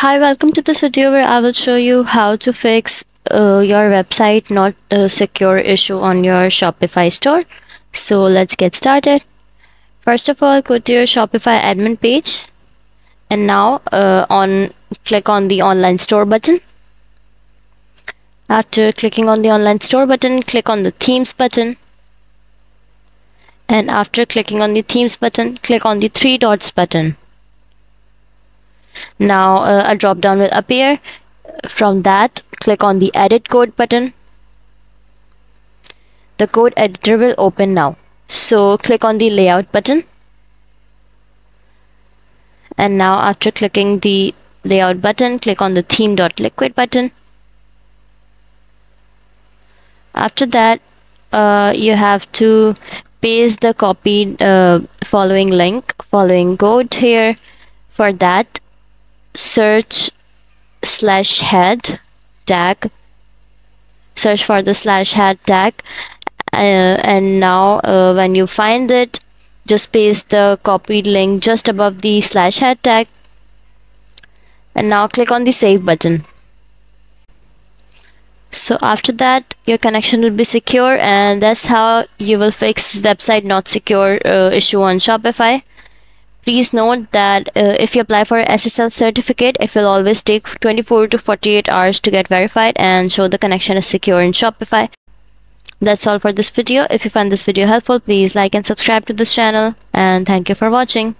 Hi, welcome to this video where I will show you how to fix uh, your website not secure issue on your Shopify store. So let's get started. First of all, go to your Shopify admin page and now uh, on click on the online store button. After clicking on the online store button, click on the themes button. And after clicking on the themes button, click on the three dots button now uh, a drop down will appear from that click on the edit code button. The code editor will open now. So click on the layout button. And now after clicking the layout button click on the theme.liquid button. After that uh, you have to paste the copied uh, following link following code here. For that search slash head tag. Search for the slash head tag. Uh, and now uh, when you find it just paste the copied link just above the slash head tag. And now click on the save button. So after that your connection will be secure and that's how you will fix website not secure uh, issue on Shopify Please note that uh, if you apply for SSL certificate, it will always take 24 to 48 hours to get verified and show the connection is secure in Shopify. That's all for this video. If you find this video helpful, please like and subscribe to this channel and thank you for watching.